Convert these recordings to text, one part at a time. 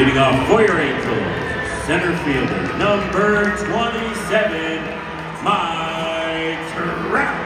Leading off for your Angels, center fielder, number 27, Mike Trout.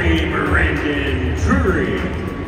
Brandon Drury.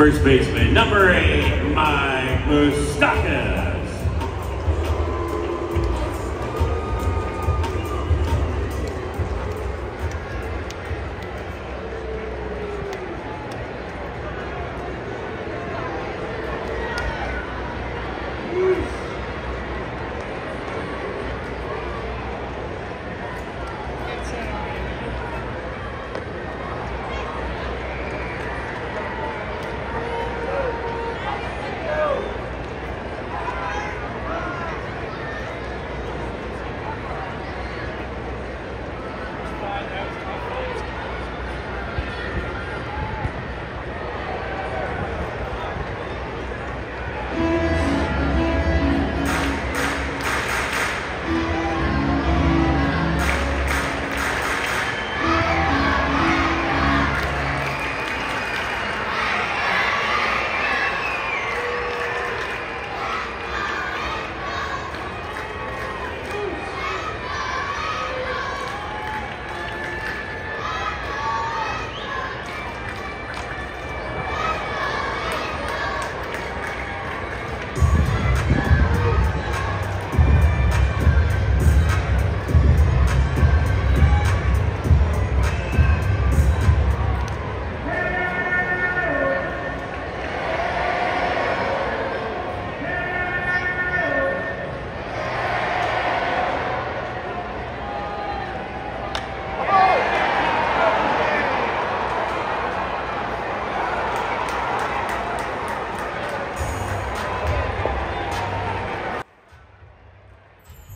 First baseman, number eight, Mike Moustakas.